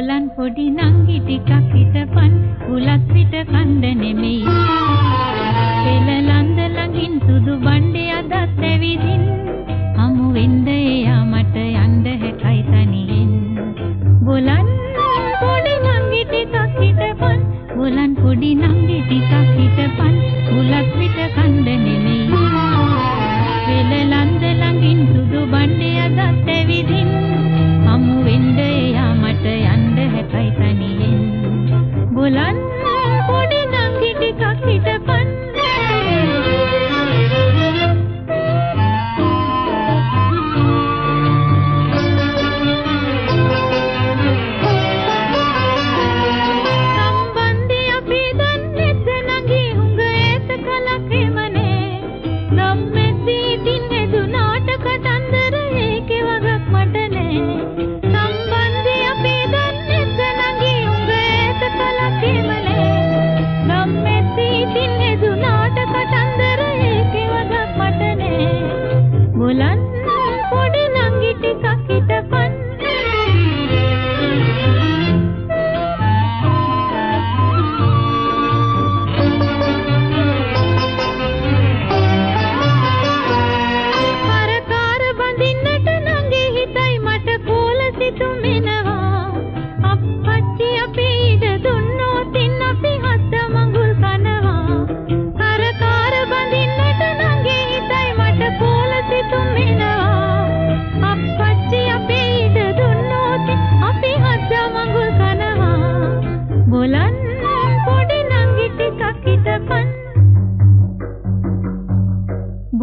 බොලන් පොඩි නංගි ටිකක් හිටපන් උලත් පිට කන්ද නෙමෙයි.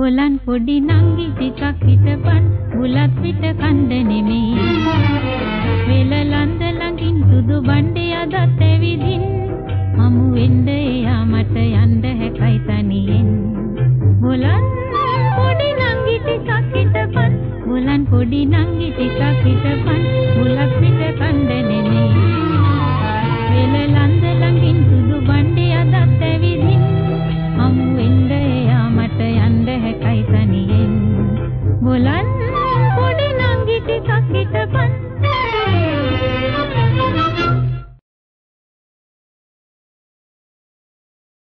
හොලන් පොඩි නංගි ටිකක් හිටපන්. බුලත් පිට කන්ද නෙමෙයි. වෙල ලන්ද ළඟින් සුදු බණ්ඩේ අදත් ඇවිදින්. හමු වෙන්න එයා මට යන්න හැකයි තනියෙන්. හොලන් පොඩි නංගි ටිකක් හිටපන්. හොලන් පොඩි නංගි ටිකක් හිටපන්. බුලත් පිට කන්ද නෙමෙයි. වෙල ලන්ද ऐसा बोला